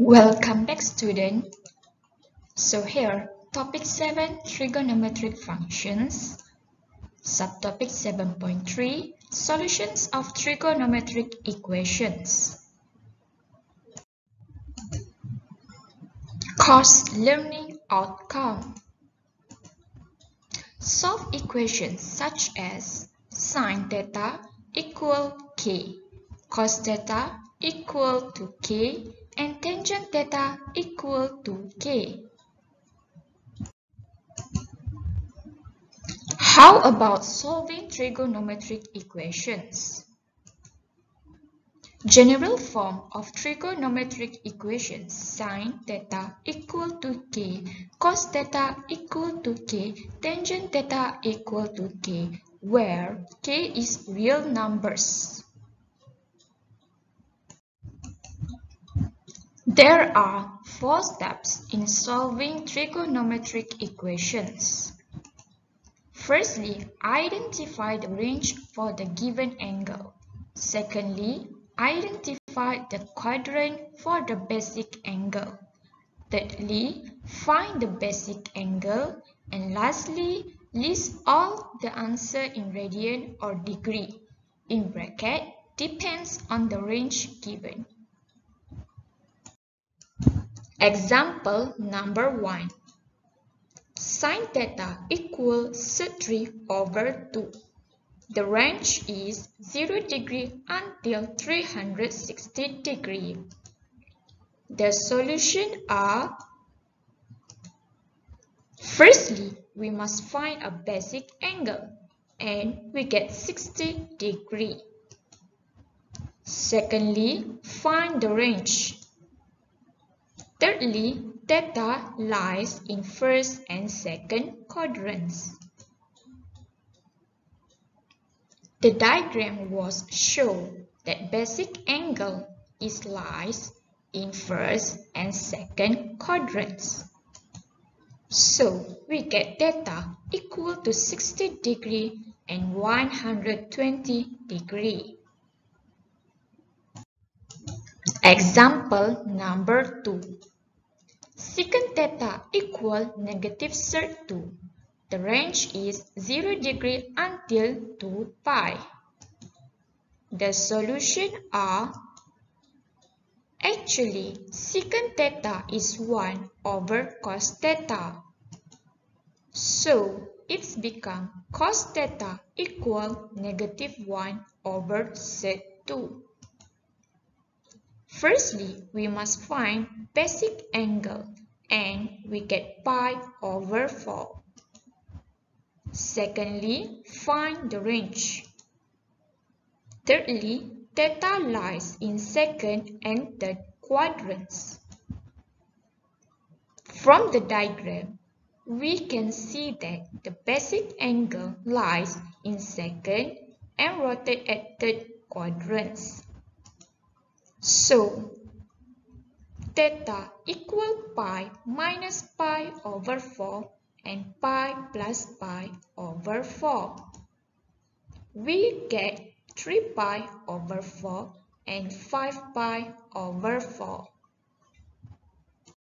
Welcome back student. So here, topic 7, trigonometric functions. Subtopic 7.3, solutions of trigonometric equations. Course learning outcome. Solve equations such as sine theta equal k, cos theta equal to k tangent theta equal to k. How about solving trigonometric equations? General form of trigonometric equations sine theta equal to k, cos theta equal to k, tangent theta equal to k, where k is real numbers. There are four steps in solving trigonometric equations. Firstly, identify the range for the given angle. Secondly, identify the quadrant for the basic angle. Thirdly, find the basic angle. And lastly, list all the answer in radian or degree. In bracket, depends on the range given. Example number 1. Sin theta equals 3 over 2. The range is 0 degree until 360 degree. The solution are Firstly, we must find a basic angle and we get 60 degree. Secondly, find the range Thirdly, theta lies in first and second quadrants. The diagram was shown that basic angle is lies in first and second quadrants. So we get theta equal to 60 degree and 120 degree. Example number 2. Secant theta equal negative 2. The range is 0 degree until 2 pi. The solution are Actually, secant theta is 1 over cos theta. So, it's become cos theta equal negative 1 over sec 2. Firstly, we must find basic angle and we get pi over 4. Secondly, find the range. Thirdly, theta lies in second and third quadrants. From the diagram, we can see that the basic angle lies in second and rotate at third quadrants. So, theta equal pi minus pi over 4 and pi plus pi over 4. We get 3 pi over 4 and 5 pi over 4.